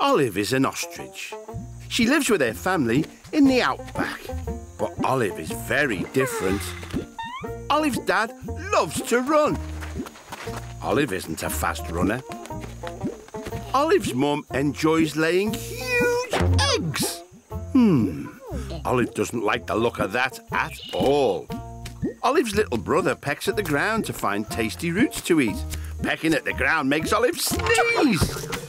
Olive is an ostrich. She lives with her family in the outback. But Olive is very different. Olive's dad loves to run. Olive isn't a fast runner. Olive's mum enjoys laying huge eggs. Hmm. Olive doesn't like the look of that at all. Olive's little brother pecks at the ground to find tasty roots to eat. Pecking at the ground makes Olive sneeze.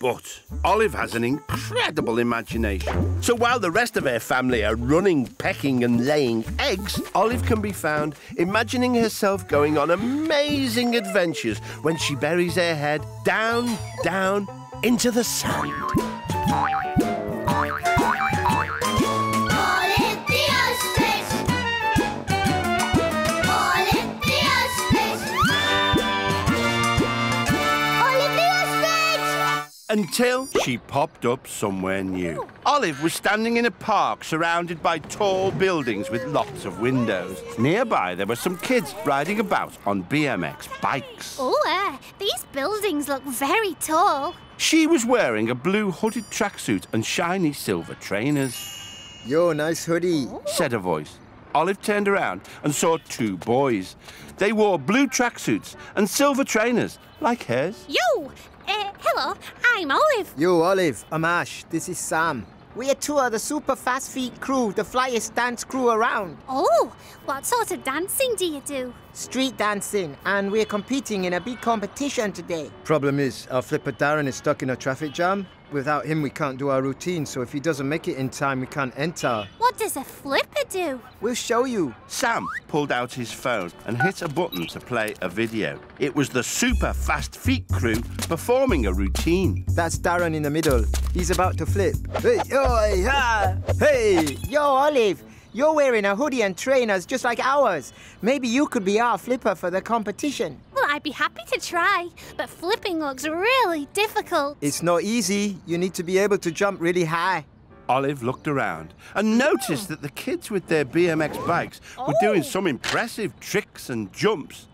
But Olive has an incredible imagination. So while the rest of her family are running, pecking, and laying eggs, Olive can be found imagining herself going on amazing adventures when she buries her head down, down into the sand. Until she popped up somewhere new. Olive was standing in a park surrounded by tall buildings with lots of windows. Nearby, there were some kids riding about on BMX bikes. Oh, uh, these buildings look very tall. She was wearing a blue hooded tracksuit and shiny silver trainers, Yo, nice hoodie. said a voice. Olive turned around and saw two boys. They wore blue tracksuits and silver trainers, like hers. You! Uh, hello, I'm Olive. You, Olive, I'm Ash. This is Sam. We're two of the super fast feet crew, the flyest dance crew around. Oh, what sort of dancing do you do? Street dancing, and we're competing in a big competition today. Problem is, our flipper Darren is stuck in a traffic jam. Without him, we can't do our routine, so if he doesn't make it in time, we can't enter. What does a flipper do? We'll show you. Sam pulled out his phone and hit a button to play a video. It was the super fast feet crew performing a routine. That's Darren in the middle. He's about to flip. Hey, yo, hey, ha! Hey! Yo, Olive, you're wearing a hoodie and trainers just like ours. Maybe you could be our flipper for the competition. Well, I'd be happy to try, but flipping looks really difficult. It's not easy. You need to be able to jump really high. Olive looked around and noticed that the kids with their BMX bikes were doing some impressive tricks and jumps.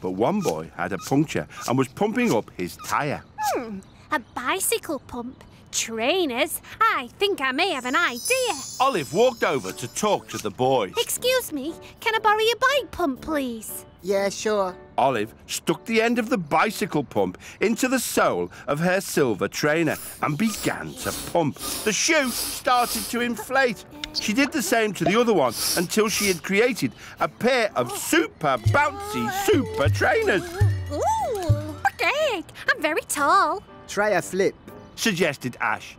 But one boy had a puncture and was pumping up his tyre. Hmm, a bicycle pump. Trainers? I think I may have an idea. Olive walked over to talk to the boy. Excuse me, can I borrow your bike pump, please? Yeah, sure. Olive stuck the end of the bicycle pump into the sole of her silver trainer and began to pump. The shoe started to inflate. She did the same to the other one until she had created a pair of super bouncy super trainers, Ooh, okay. I'm very tall. Try a flip. Suggested Ash.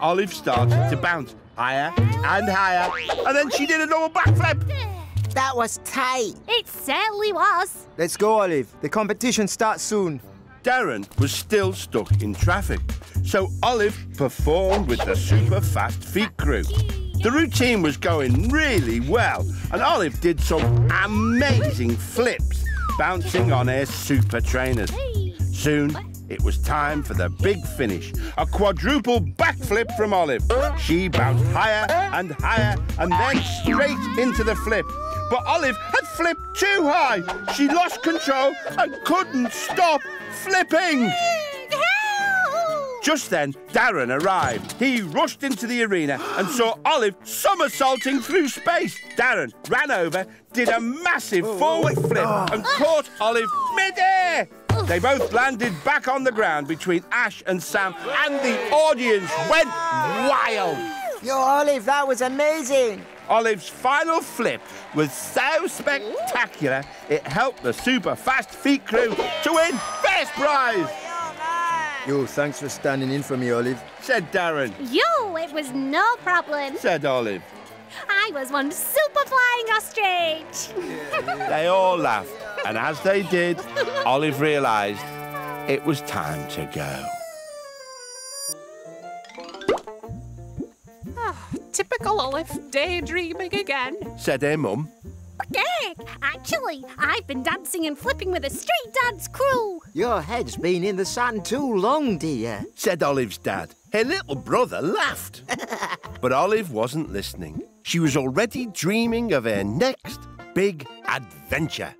Olive started to bounce higher and higher, and then she did a normal backflip. That was tight. It certainly was. Let's go, Olive. The competition starts soon. Darren was still stuck in traffic, so Olive performed with the super fast feet crew. The routine was going really well, and Olive did some amazing flips, bouncing on her super trainers. Soon, it was time for the big finish a quadruple backflip from Olive. She bounced higher and higher and then straight into the flip. But Olive had flipped too high. She lost control and couldn't stop flipping. Just then, Darren arrived. He rushed into the arena and saw Olive somersaulting through space. Darren ran over, did a massive forward flip, and caught Olive mid-air. They both landed back on the ground between Ash and Sam, and the audience went wild. Yo, Olive, that was amazing. Olive's final flip was so spectacular, it helped the super fast feet crew to win first prize, Yo, thanks for standing in for me, Olive. said Darren. Yo, it was no problem. Said Olive. I was one super flying ostrich. They all laughed, and as they did, Olive realised it was time to go. Ah, typical Olive, daydreaming again. Said her mum. Okay, actually, I've been dancing and flipping with a street dance crew. Your head's been in the sand too long, dear. Said Olive's dad. Her little brother laughed. but Olive wasn't listening. She was already dreaming of her next big adventure.